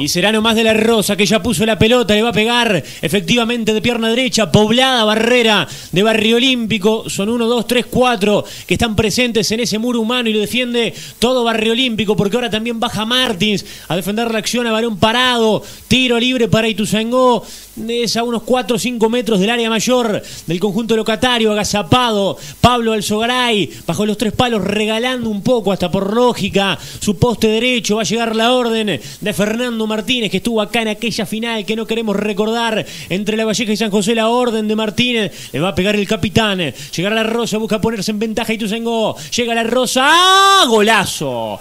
Y será nomás de la Rosa que ya puso la pelota, le va a pegar efectivamente de pierna derecha, poblada barrera de Barrio Olímpico. Son uno, dos, tres, cuatro que están presentes en ese muro humano y lo defiende todo Barrio Olímpico porque ahora también baja Martins a defender la acción a varón parado. Tiro libre para Ituzangó. Es a unos 4 o 5 metros del área mayor del conjunto locatario, agazapado. Pablo Alzogaray, bajo los tres palos, regalando un poco, hasta por lógica, su poste derecho. Va a llegar la orden de Fernando Martínez, que estuvo acá en aquella final que no queremos recordar entre La Valleja y San José. La orden de Martínez le va a pegar el capitán. Llegar a la Rosa, busca ponerse en ventaja y Tuzengó. Llega la Rosa. ¡Ah! ¡Golazo!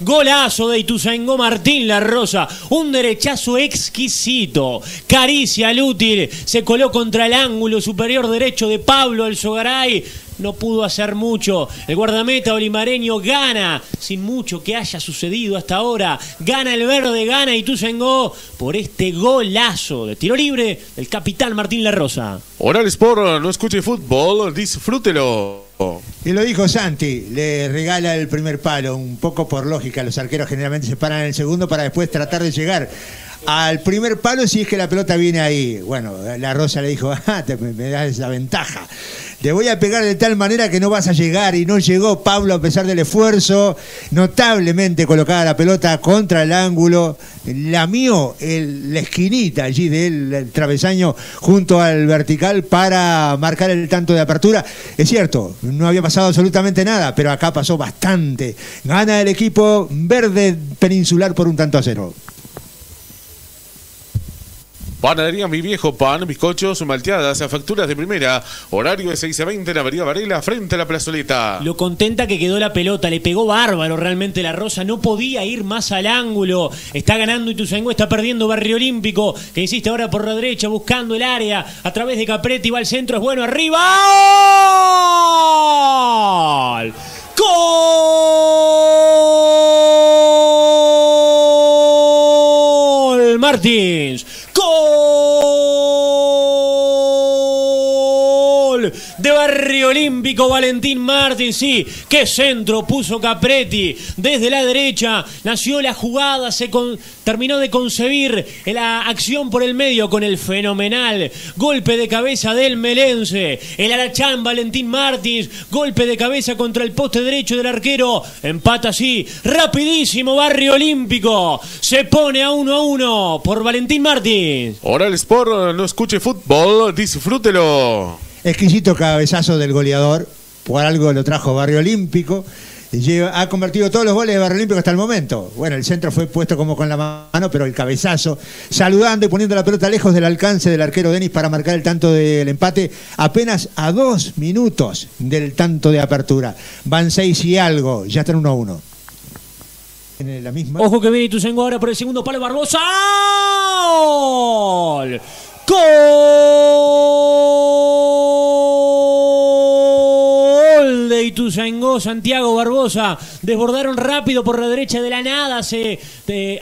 Golazo, de Ituzaingó Martín La Rosa, un derechazo exquisito, caricia al útil, se coló contra el ángulo superior derecho de Pablo Alzogaray, no pudo hacer mucho. El guardameta olimareño gana, sin mucho que haya sucedido hasta ahora. Gana el verde, gana Ituzaingó por este golazo de tiro libre del capitán Martín La Rosa. Oral Sport, no escuche fútbol, disfrútelo. Y lo dijo Santi, le regala el primer palo, un poco por lógica. Los arqueros generalmente se paran en el segundo para después tratar de llegar al primer palo si es que la pelota viene ahí. Bueno, la Rosa le dijo, ah, te, me das esa ventaja. Te voy a pegar de tal manera que no vas a llegar. Y no llegó Pablo a pesar del esfuerzo. Notablemente colocada la pelota contra el ángulo. La mío, la esquinita allí del travesaño junto al vertical para marcar el tanto de apertura. Es cierto, no había pasado absolutamente nada, pero acá pasó bastante. Gana el equipo verde peninsular por un tanto a cero. Panadería Mi Viejo Pan, bizcochos, malteadas, facturas de primera. Horario de 6 a 20 en Avenida Varela, frente a la plazoleta. Lo contenta que quedó la pelota, le pegó bárbaro realmente la Rosa, no podía ir más al ángulo. Está ganando Ituzaingó, está perdiendo Barrio Olímpico, que insiste ahora por la derecha, buscando el área, a través de Capretti, va al centro, es bueno, arriba. ¡Gol! ¡Gol! Martins. De Barrio Olímpico, Valentín Martín, sí, qué centro puso Capretti, desde la derecha nació la jugada, se terminó de concebir la acción por el medio con el fenomenal golpe de cabeza del Melense, el Arachán Valentín Martins, golpe de cabeza contra el poste derecho del arquero, empata así, rapidísimo Barrio Olímpico, se pone a uno a uno por Valentín Martins. Oral Sport, no escuche fútbol, disfrútelo. Exquisito cabezazo del goleador, por algo lo trajo Barrio Olímpico. ha convertido todos los goles de Barrio Olímpico hasta el momento. Bueno, el centro fue puesto como con la mano, pero el cabezazo, saludando y poniendo la pelota lejos del alcance del arquero Denis para marcar el tanto del empate, apenas a dos minutos del tanto de apertura. Van seis y algo, ya están uno a uno. En la misma. Ojo que viene Ituzengo ahora por el segundo palo Barbosa. ¡Gol! Ituzaingó, Santiago Barbosa. Desbordaron rápido por la derecha de la nada. Se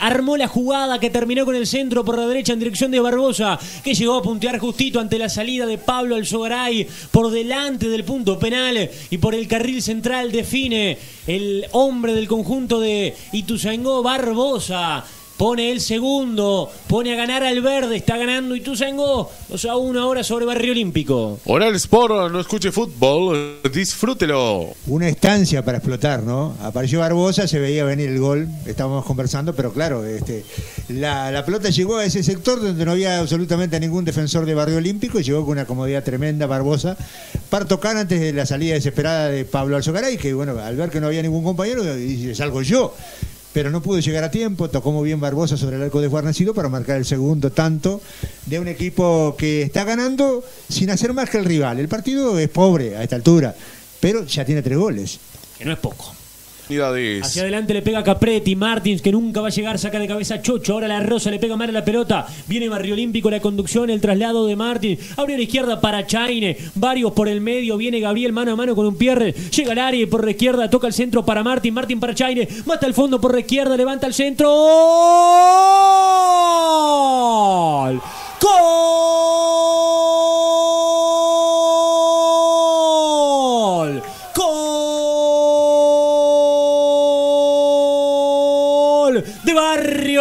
armó la jugada que terminó con el centro por la derecha en dirección de Barbosa, que llegó a puntear justito ante la salida de Pablo Alzogaray por delante del punto penal y por el carril central define el hombre del conjunto de Ituzaingó, Barbosa pone el segundo, pone a ganar al verde, está ganando Ituzaingó, o sea, una hora sobre Barrio Olímpico. Oral Sport, no escuche fútbol, disfrútelo. Una estancia para explotar, ¿no? Apareció Barbosa, se veía venir el gol, estábamos conversando, pero claro, este, la, pelota llegó a ese sector donde no había absolutamente ningún defensor de Barrio Olímpico y llegó con una comodidad tremenda Barbosa para tocar antes de la salida desesperada de Pablo Alzogaray, que bueno, al ver que no había ningún compañero, dice, salgo yo pero no pudo llegar a tiempo. Tocó muy bien Barbosa sobre el arco de Guarnecido para marcar el segundo tanto de un equipo que está ganando sin hacer más que el rival. El partido es pobre a esta altura, pero ya tiene tres goles. Que no es poco. Hacia adelante le pega Capretti, Martins, que nunca va a llegar, saca de cabeza Chocho. Ahora la Rosa le pega mal a la pelota. Viene Barrio Olímpico, la conducción, el traslado de Martins. Abre a la izquierda para Chaine. Varios por el medio. Viene Gabriel mano a mano con un pierre. Llega al área por la izquierda toca el centro para Martín. Martín para Chaine. Mata el fondo por la izquierda, levanta el centro. ¡Gol! ¡Gol!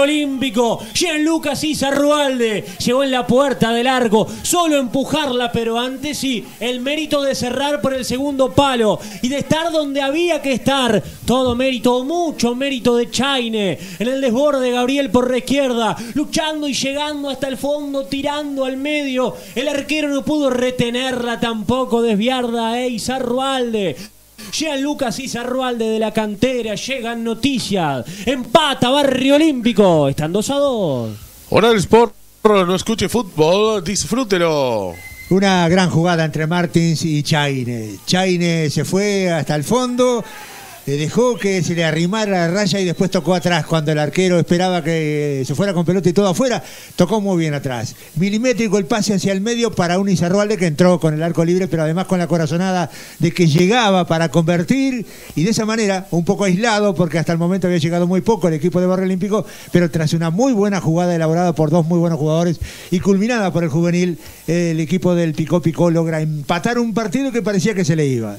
Olímpico. Gianluca Rualde llegó en la puerta del arco, solo empujarla, pero antes sí, el mérito de cerrar por el segundo palo y de estar donde había que estar. Todo mérito, mucho mérito de Chaine. En el desborde, Gabriel por la izquierda, luchando y llegando hasta el fondo, tirando al medio. El arquero no pudo retenerla tampoco, desviarla a Izarrualde. Llegan Lucas Izarrualde de la cantera, llegan noticias. Empata Barrio Olímpico, están 2 a 2. Hora del Sport, no escuche fútbol, disfrútelo. Una gran jugada entre Martins y Chaine. Chaine se fue hasta el fondo dejó que se le arrimara la raya y después tocó atrás cuando el arquero esperaba que se fuera con pelota y todo afuera, tocó muy bien atrás. Milimétrico el pase hacia el medio para un Izarroalde que entró con el arco libre, pero además con la corazonada de que llegaba para convertir y de esa manera, un poco aislado, porque hasta el momento había llegado muy poco el equipo de Barrio Olímpico, pero tras una muy buena jugada elaborada por dos muy buenos jugadores y culminada por el juvenil, el equipo del Picó Picó logra empatar un partido que parecía que se le iba.